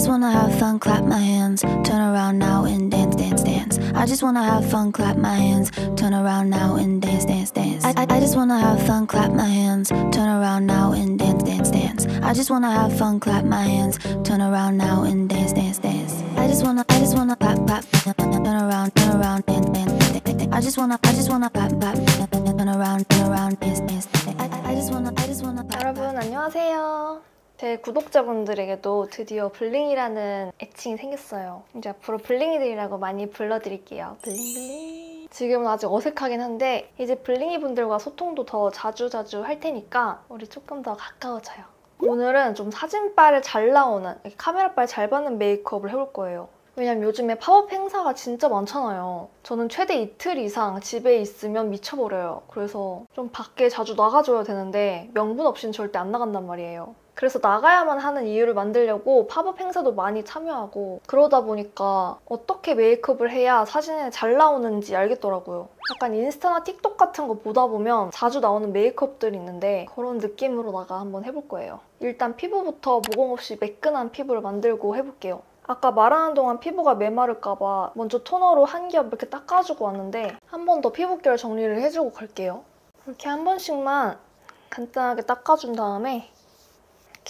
just wanna have fun, clap my hands, turn around now and dance, dance, dance. I just wanna have fun, clap my hands, turn around now and dance, dance, dance. I, I, I just wanna have fun, clap my hands, turn around now and dance, dance, dance. I just wanna have fun, clap my hands, turn around now and dance, dance, dance. I just wanna, I just wanna clap, clap, turn around, turn around, dance, dance, dance. I just wanna, I just wanna clap, clap, turn around, turn around, dance, dance, dance. I, I, I just wanna, I just wanna. clap, 여러분 안녕하세요. 제 구독자분들에게도 드디어 블링이라는 애칭이 생겼어요. 이제 앞으로 블링이들이라고 많이 불러드릴게요. 블링블링. 지금은 아직 어색하긴 한데 이제 블링이 분들과 소통도 더 자주자주 할 테니까 우리 조금 더 가까워져요. 오늘은 좀 사진빨을 잘 나오는 카메라빨 잘 받는 메이크업을 해볼 거예요. 왜냐면 요즘에 팝업 행사가 진짜 많잖아요. 저는 최대 이틀 이상 집에 있으면 미쳐버려요. 그래서 좀 밖에 자주 나가줘야 되는데 명분 없이는 절대 안 나간단 말이에요. 그래서 나가야만 하는 이유를 만들려고 팝업 행사도 많이 참여하고 그러다 보니까 어떻게 메이크업을 해야 사진에 잘 나오는지 알겠더라고요. 약간 인스타나 틱톡 같은 거 보다 보면 자주 나오는 메이크업들이 있는데 그런 느낌으로 내가 한번 해볼 거예요. 일단 피부부터 모공 없이 매끈한 피부를 만들고 해볼게요. 아까 말하는 동안 피부가 메마를까봐 먼저 토너로 한 겹 이렇게 닦아주고 왔는데 한 번 더 피부결 정리를 해주고 갈게요. 이렇게 한 번씩만 간단하게 닦아준 다음에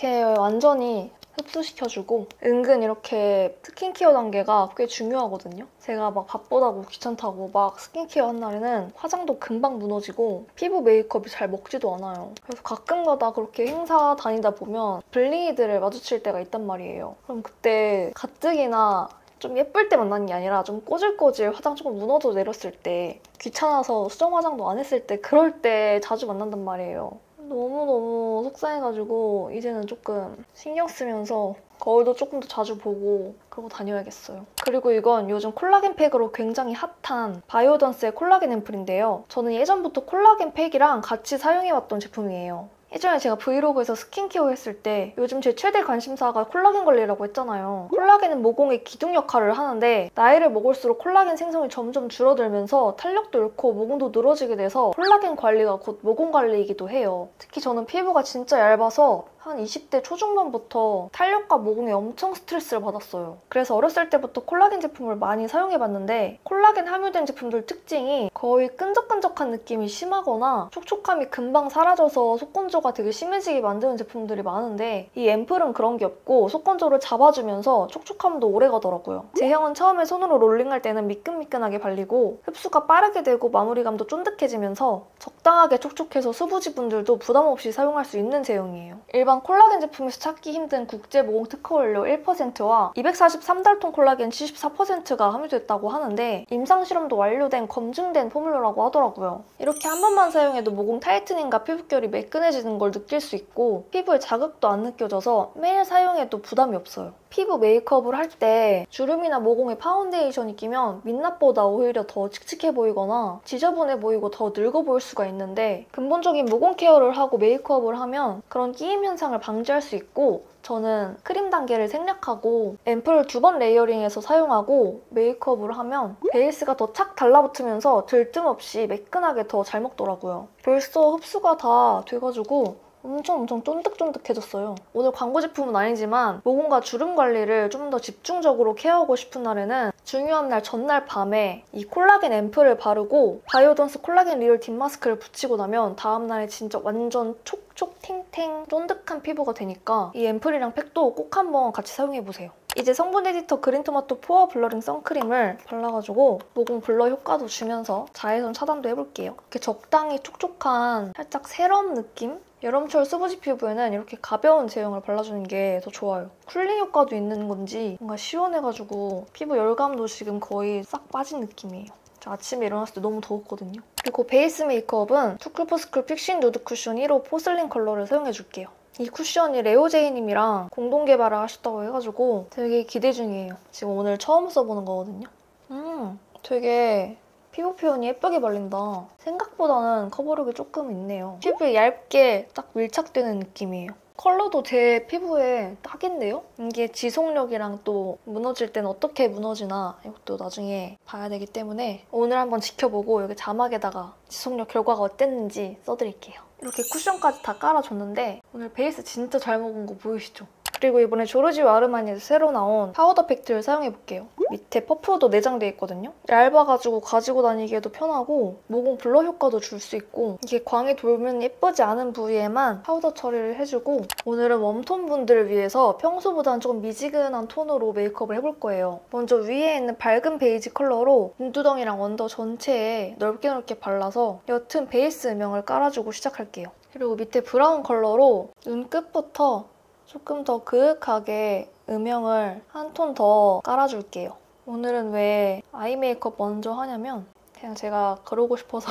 이렇게 완전히 흡수시켜주고 은근 이렇게 스킨케어 단계가 꽤 중요하거든요. 제가 막 바쁘다고 귀찮다고 막 스킨케어 안 한 날에는 화장도 금방 무너지고 피부 메이크업이 잘 먹지도 않아요. 그래서 가끔가다 그렇게 행사 다니다 보면 블링이들을 마주칠 때가 있단 말이에요. 그럼 그때 가뜩이나 좀 예쁠 때 만나는 게 아니라 좀 꼬질꼬질 화장 조금 무너져 내렸을 때 귀찮아서 수정 화장도 안 했을 때 그럴 때 자주 만난단 말이에요. 너무너무 속상해가지고 이제는 조금 신경 쓰면서 거울도 조금 더 자주 보고 그러고 다녀야겠어요. 그리고 이건 요즘 콜라겐 팩으로 굉장히 핫한 바이오던스의 콜라겐 앰플인데요. 저는 예전부터 콜라겐 팩이랑 같이 사용해왔던 제품이에요. 예전에 제가 브이로그에서 스킨케어 했을 때 요즘 제 최대 관심사가 콜라겐 관리라고 했잖아요. 콜라겐은 모공의 기둥 역할을 하는데 나이를 먹을수록 콜라겐 생성이 점점 줄어들면서 탄력도 잃고 모공도 늘어지게 돼서 콜라겐 관리가 곧 모공 관리이기도 해요. 특히 저는 피부가 진짜 얇아서 한 20대 초중반부터 탄력과 모공에 엄청 스트레스를 받았어요. 그래서 어렸을 때부터 콜라겐 제품을 많이 사용해봤는데 콜라겐 함유된 제품들 특징이 거의 끈적끈적한 느낌이 심하거나 촉촉함이 금방 사라져서 속건조가 되게 심해지게 만드는 제품들이 많은데 이 앰플은 그런 게 없고 속건조를 잡아주면서 촉촉함도 오래 가더라고요. 제형은 처음에 손으로 롤링할 때는 미끈미끈하게 발리고 흡수가 빠르게 되고 마무리감도 쫀득해지면서 적당하게 촉촉해서 수부지 분들도 부담 없이 사용할 수 있는 제형이에요. 일반 콜라겐 제품에서 찾기 힘든 국제 모공 특허 원료 1%와 243달통 콜라겐 74%가 함유됐다고 하는데 임상 실험도 완료된 검증된 포뮬러라고 하더라고요. 이렇게 한 번만 사용해도 모공 tightening과 피부결이 매끈해지는 걸 느낄 수 있고 피부에 자극도 안 느껴져서 매일 사용해도 부담이 없어요. 피부 메이크업을 할 때 주름이나 모공에 파운데이션이 끼면 민낯보다 오히려 더 칙칙해 보이거나 지저분해 보이고 더 늙어 보일 수가 있는데 근본적인 모공 케어를 하고 메이크업을 하면 그런 끼임 현상을 방지할 수 있고 저는 크림 단계를 생략하고 앰플을 두 번 layering해서 사용하고 메이크업을 하면 베이스가 더 착 달라붙으면서 들뜸 없이 매끈하게 더 잘 먹더라고요. 벌써 흡수가 다 돼가지고 엄청 엄청 쫀득쫀득해졌어요. 오늘 광고 제품은 아니지만 모공과 주름 관리를 좀 더 집중적으로 케어하고 싶은 날에는 중요한 날 전날 밤에 이 콜라겐 앰플을 바르고 바이오던스 콜라겐 리얼 딥 마스크를 붙이고 나면 다음날에 진짜 완전 촉촉 탱탱 쫀득한 피부가 되니까 이 앰플이랑 팩도 꼭 한번 같이 사용해보세요. 이제 성분 에디터 그린토마토 포어 블러링 선크림을 발라가지고 모공 blur 효과도 주면서 자외선 차단도 해볼게요. 이렇게 적당히 촉촉한 살짝 세럼 느낌? 여름철 수부지 피부에는 이렇게 가벼운 제형을 발라주는 게 더 좋아요. cooling 효과도 있는 건지 뭔가 시원해가지고 피부 열감도 지금 거의 싹 빠진 느낌이에요. 아침에 일어났을 때 너무 더웠거든요. 그리고 베이스 메이크업은 투쿨포스쿨 픽싱 누드 쿠션 1호 포슬린 컬러를 사용해줄게요. 이 쿠션이 레오제이님이랑 공동 개발을 하셨다고 해가지고 되게 기대 중이에요. 지금 오늘 처음 써보는 거거든요. 음, 되게 피부 표현이 예쁘게 발린다. 생각보다는 커버력이 조금 있네요. 피부에 얇게 딱 밀착되는 느낌이에요. 컬러도 제 피부에 딱인데요? 이게 지속력이랑 또 무너질 때는 어떻게 무너지나 이것도 나중에 봐야 되기 때문에 오늘 한번 지켜보고 여기 자막에다가 지속력 결과가 어땠는지 써드릴게요. 이렇게 쿠션까지 다 깔아줬는데 오늘 베이스 진짜 잘 먹은 거 보이시죠? 그리고 이번에 조르지오 아르마니에서 새로 나온 파우더 팩트를 사용해볼게요. 밑에 퍼프도 내장돼 있거든요. 얇아가지고 가지고 다니기에도 편하고 모공 blur 효과도 줄 수 있고 이게 광이 돌면 예쁘지 않은 부위에만 파우더 처리를 해주고 오늘은 웜톤 분들을 위해서 평소보다는 조금 미지근한 톤으로 메이크업을 해볼 거예요. 먼저 위에 있는 밝은 베이지 컬러로 눈두덩이랑 언더 전체에 넓게 넓게 발라서 옅은 베이스 음영을 깔아주고 시작할게요. 그리고 밑에 브라운 컬러로 눈 끝부터 조금 더 그윽하게 음영을 한 톤 더 깔아줄게요. 오늘은 왜 아이 메이크업 먼저 하냐면 그냥 제가 그러고 싶어서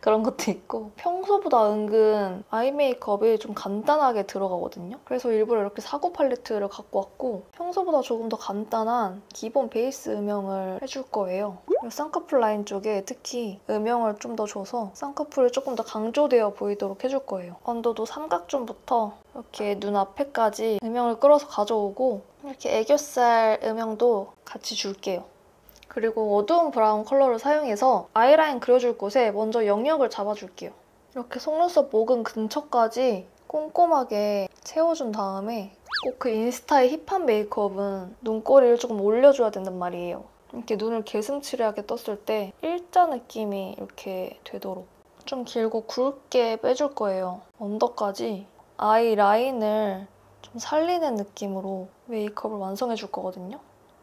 그런 것도 있고 평소보다 은근 아이 메이크업이 좀 간단하게 들어가거든요. 그래서 일부러 이렇게 사구 팔레트를 갖고 왔고 평소보다 조금 더 간단한 기본 베이스 음영을 해줄 거예요. 쌍꺼풀 라인 쪽에 특히 음영을 좀 더 줘서 쌍꺼풀이 조금 더 강조되어 보이도록 해줄 거예요. 언더도 삼각존부터 이렇게 눈 앞에까지 음영을 끌어서 가져오고 이렇게 애교살 음영도 같이 줄게요. 그리고 어두운 브라운 컬러를 사용해서 아이라인 그려줄 곳에 먼저 영역을 잡아줄게요. 이렇게 속눈썹 모근 근처까지 꼼꼼하게 채워준 다음에 꼭 그 인스타의 힙한 메이크업은 눈꼬리를 조금 올려줘야 된단 말이에요. 이렇게 눈을 개슴츠레하게 떴을 때 일자 느낌이 이렇게 되도록 좀 길고 굵게 빼줄 거예요. 언더까지 아이 라인을 좀 살리는 느낌으로 메이크업을 완성해 줄 거거든요.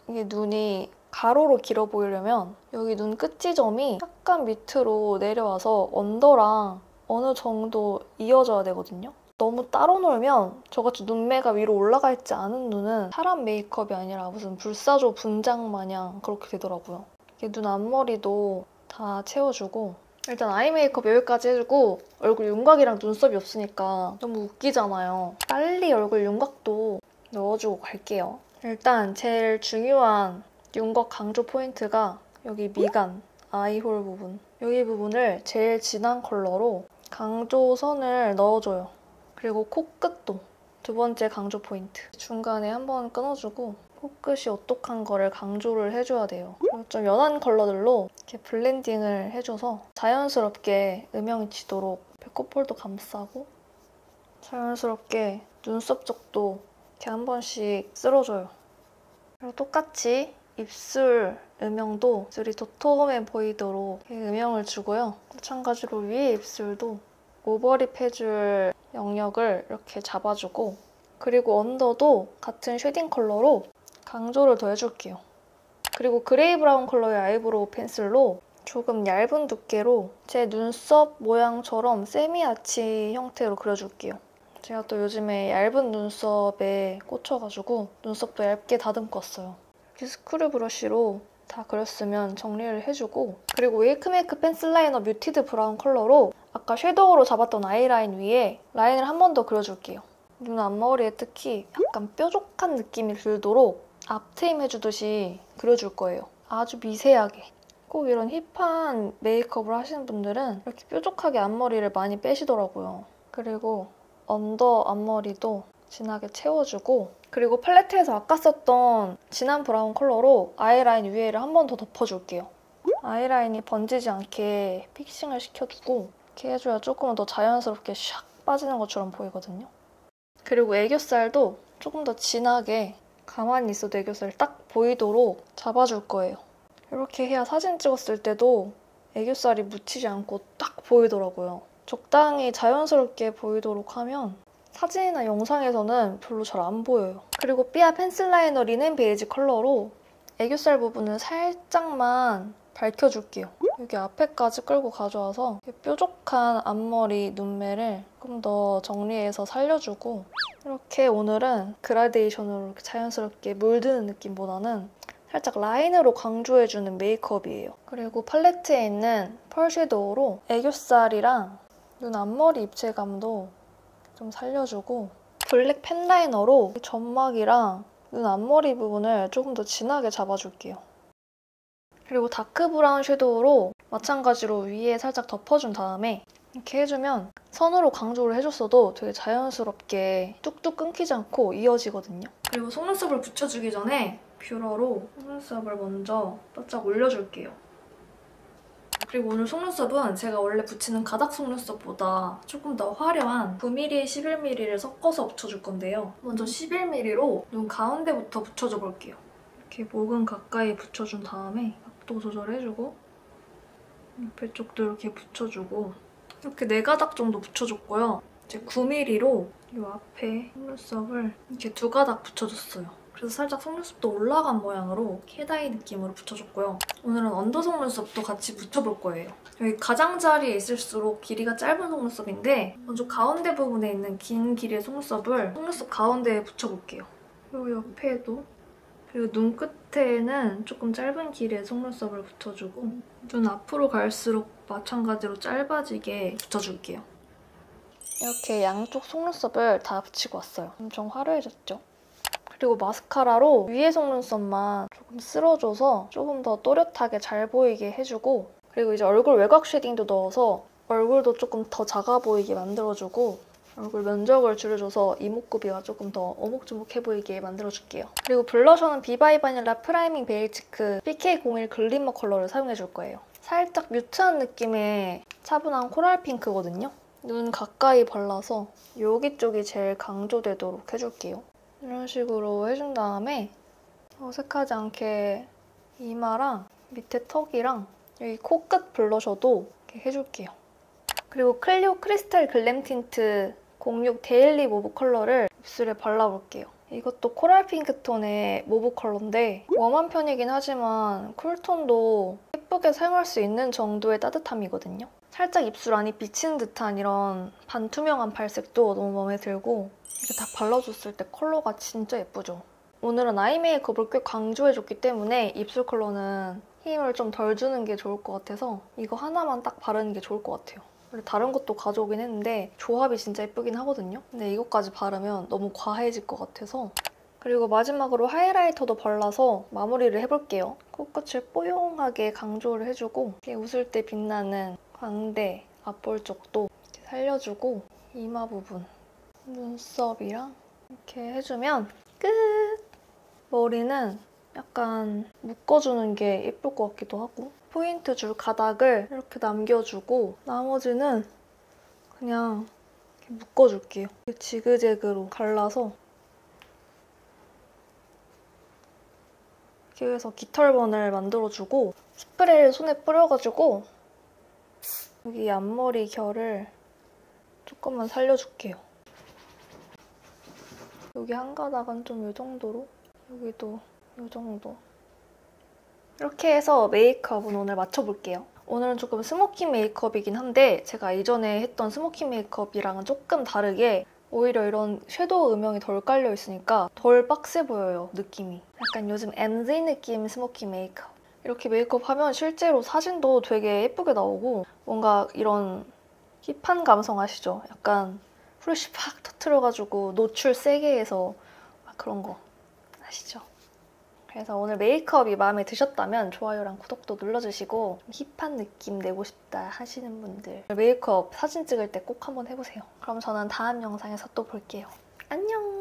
이게 눈이 가로로 길어 보이려면 여기 눈 끝지점이 약간 밑으로 내려와서 언더랑 어느 정도 이어져야 되거든요. 너무 따로 놀면 저같이 눈매가 위로 올라가 있지 않은 눈은 사람 메이크업이 아니라 무슨 불사조 분장 마냥 그렇게 되더라고요. 눈 앞머리도 다 채워주고 일단 아이 메이크업 여기까지 해주고 얼굴 윤곽이랑 눈썹이 없으니까 너무 웃기잖아요. 빨리 얼굴 윤곽도 넣어주고 갈게요. 일단 제일 중요한 윤곽 강조 포인트가 여기 미간, eye hole 부분 여기 부분을 제일 진한 컬러로 강조선을 넣어줘요. 그리고 코끝도 두 번째 강조 포인트. 중간에 한번 끊어주고 코끝이 오똑한 거를 강조를 해줘야 돼요. 좀 연한 컬러들로 이렇게 blending을 해줘서 자연스럽게 음영이 지도록 콧볼도 감싸고 자연스럽게 눈썹 쪽도 이렇게 한 번씩 쓸어줘요. 그리고 똑같이 입술 음영도 입술이 도톰해 보이도록 음영을 주고요. 마찬가지로 위에 입술도 overlip 해줄 영역을 이렇게 잡아주고 그리고 언더도 같은 쉐딩 컬러로 강조를 더 해줄게요. 그리고 그레이 브라운 컬러의 아이브로우 펜슬로 조금 얇은 두께로 제 눈썹 모양처럼 세미아치 형태로 그려줄게요. 제가 또 요즘에 얇은 눈썹에 꽂혀가지고 눈썹도 얇게 다듬었어요. 이렇게 스크류 브러쉬로 다 그렸으면 정리를 해주고 그리고 웨이크메이크 펜슬 라이너 뮤티드 브라운 컬러로 아까 섀도우로 잡았던 아이라인 위에 라인을 한 번 더 그려줄게요. 눈 앞머리에 특히 약간 뾰족한 느낌이 들도록 앞트임 해주듯이 그려줄 거예요. 아주 미세하게. 꼭 이런 힙한 메이크업을 하시는 분들은 이렇게 뾰족하게 앞머리를 많이 빼시더라고요. 그리고 언더 앞머리도 진하게 채워주고 그리고 팔레트에서 아까 썼던 진한 브라운 컬러로 아이라인 위에를 한 번 더 덮어줄게요. 아이라인이 번지지 않게 fixing을 시켜주고 이렇게 해줘야 조금 더 자연스럽게 샥 빠지는 것처럼 보이거든요. 그리고 애교살도 조금 더 진하게 가만히 있어도 애교살 딱 보이도록 잡아줄 거예요. 이렇게 해야 사진 찍었을 때도 애교살이 묻히지 않고 딱 보이더라고요. 적당히 자연스럽게 보이도록 하면 사진이나 영상에서는 별로 잘 안 보여요. 그리고 삐아 펜슬 라이너 리넨 베이지 컬러로 애교살 부분은 살짝만 밝혀줄게요. 여기 앞에까지 끌고 가져와서 뾰족한 앞머리 눈매를 조금 더 정리해서 살려주고 이렇게 오늘은 그라데이션으로 이렇게 자연스럽게 물드는 느낌보다는 살짝 라인으로 강조해주는 메이크업이에요. 그리고 팔레트에 있는 펄 섀도우로 애교살이랑 눈 앞머리 입체감도 좀 살려주고 블랙 펜 라이너로 점막이랑 눈 앞머리 부분을 조금 더 진하게 잡아줄게요. 그리고 다크 브라운 섀도우로 마찬가지로 위에 살짝 덮어준 다음에 이렇게 해주면 선으로 강조를 해줬어도 되게 자연스럽게 뚝뚝 끊기지 않고 이어지거든요. 그리고 속눈썹을 붙여주기 전에 뷰러로 속눈썹을 먼저 바짝 올려줄게요. 그리고 오늘 속눈썹은 제가 원래 붙이는 가닥 속눈썹보다 조금 더 화려한 9mm, 11mm를 섞어서 붙여줄 건데요. 먼저 11mm로 눈 가운데부터 붙여줘 볼게요. 이렇게 모근 가까이 붙여준 다음에 각도 조절해주고 옆에 쪽도 이렇게 붙여주고 이렇게 네 가닥 정도 붙여줬고요. 이제 9mm로 이 앞에 속눈썹을 이렇게 두 가닥 붙여줬어요. 그래서 살짝 속눈썹도 올라간 모양으로 cat eye 느낌으로 붙여줬고요. 오늘은 언더 속눈썹도 같이 붙여볼 거예요. 여기 가장자리에 있을수록 길이가 짧은 속눈썹인데 먼저 가운데 부분에 있는 긴 길이의 속눈썹을 속눈썹 가운데에 붙여볼게요. 그리고 옆에도 그리고 눈 끝에는 조금 짧은 길이의 속눈썹을 붙여주고 눈 앞으로 갈수록 마찬가지로 짧아지게 붙여줄게요. 이렇게 양쪽 속눈썹을 다 붙이고 왔어요. 엄청 화려해졌죠? 그리고 마스카라로 위에 속눈썹만 조금 쓸어줘서 조금 더 또렷하게 잘 보이게 해주고 그리고 이제 얼굴 외곽 쉐딩도 넣어서 얼굴도 조금 더 작아 보이게 만들어주고 얼굴 면적을 줄여줘서 이목구비가 조금 더 오목조목해 보이게 만들어줄게요. 그리고 블러셔는 비바이 바닐라 프라이밍 베일 치크 BK01 글리머 컬러를 사용해줄 거예요. 살짝 mute한 느낌의 차분한 코랄 핑크거든요. 눈 가까이 발라서 여기 쪽이 제일 강조되도록 해줄게요. 이런 식으로 해준 다음에 어색하지 않게 이마랑 밑에 턱이랑 여기 코끝 블러셔도 이렇게 해줄게요. 그리고 클리오 크리스탈 글램 틴트 06 데일리 모브 컬러를 입술에 발라볼게요. 이것도 코랄 핑크 톤의 mauve 컬러인데 warm한 편이긴 하지만 쿨톤도 예쁘게 사용할 수 있는 정도의 따뜻함이거든요. 살짝 입술 안이 비치는 듯한 이런 반투명한 발색도 너무 마음에 들고 이게 다 발라줬을 때 컬러가 진짜 예쁘죠? 오늘은 아이 메이크업을 꽤 강조해줬기 때문에 입술 컬러는 힘을 좀 덜 주는 게 좋을 것 같아서 이거 하나만 딱 바르는 게 좋을 것 같아요. 원래 다른 것도 가져오긴 했는데 조합이 진짜 예쁘긴 하거든요. 근데 이것까지 바르면 너무 과해질 것 같아서 그리고 마지막으로 하이라이터도 발라서 마무리를 해볼게요. 코끝을 뽀용하게 강조를 해주고 웃을 때 빛나는 광대, 앞볼 쪽도 살려주고 이마 부분 눈썹이랑 이렇게 해주면 끝! 머리는 약간 묶어주는 게 예쁠 것 같기도 하고 포인트 줄 가닥을 이렇게 남겨주고 나머지는 그냥 묶어줄게요. 지그재그로 갈라서 이렇게 해서 깃털bun을 만들어주고 스프레이를 손에 뿌려가지고 여기 앞머리 결을 조금만 살려줄게요. 여기 한 가닥은 좀 이 정도로 여기도 이 정도 이렇게 해서 메이크업은 오늘 맞춰볼게요. 오늘은 조금 smoky 메이크업이긴 한데 제가 이전에 했던 smoky 메이크업이랑은 조금 다르게 오히려 이런 섀도우 음영이 덜 깔려 있으니까 덜 빡세 보여요, 느낌이. 약간 요즘 MZ 느낌 smoky 메이크업. 이렇게 메이크업 하면 실제로 사진도 되게 예쁘게 나오고 뭔가 이런 hip한 감성 아시죠? 약간 후레쉬 팍 터트려가지고 노출 세게 해서 그런 거 아시죠? 그래서 오늘 메이크업이 마음에 드셨다면 좋아요랑 구독도 눌러주시고 hip한 느낌 내고 싶다 하시는 분들 메이크업 사진 찍을 때 꼭 한번 해보세요. 그럼 저는 다음 영상에서 또 볼게요. 안녕!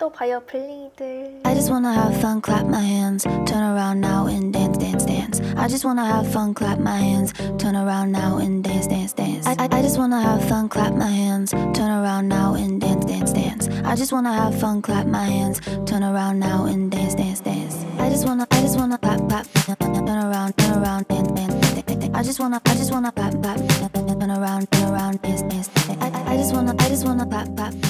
또 봐요 블링이들 I just wanna have fun clap my hands turn around now and dance dance dance I just wanna have fun clap my hands turn around now and dance dance dance I, I, I just wanna have fun clap my hands turn around now and dance dance dance I just wanna have fun clap my hands turn around now and dance dance dance I just wanna I just wanna clap clap turn around turn around dance dance dance. I just wanna, I just wanna pop, pop, turn around, turn around, dance, dance. I, I, I just wanna, I just wanna pop, pop.